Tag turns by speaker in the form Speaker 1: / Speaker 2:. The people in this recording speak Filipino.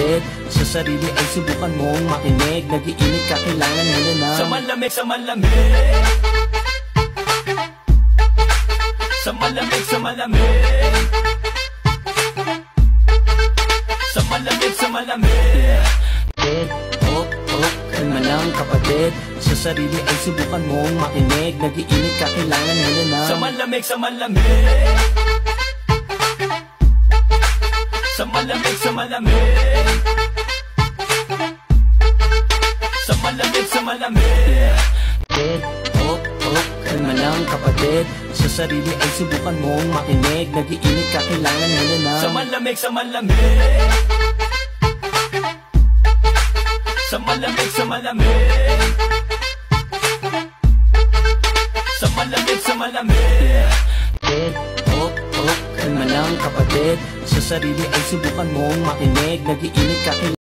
Speaker 1: kapatid Sa sarili ay subukan mong makinig. Nagiinit ka, kailangan mo na
Speaker 2: Sa malamig, sa malamig. Sa malamig, sa malamig. Sa malamig, sa malamig.
Speaker 1: Oh, kalma lang kapatid. Sa sarili ay subukan mong makinig. Nagiinit ka, kailangan mo na
Speaker 2: Sa malamig, sa malamig. Sa malamig, sa malamig malamig, malamig
Speaker 1: kapatid Oh, oh, kalma lang kapatid. Sa sarili ay subukan mong makinig. Nagiinit ka, kailangan mo na ng
Speaker 2: Sa malamig, sa malamig. Sa malamig, sa malamig. Sa malamig, sa malamig.
Speaker 1: Kapatid Oh, oh, kalma lang kapatid. Sa sarili ay subukan mong makinig. Nagiinit ka, kailangan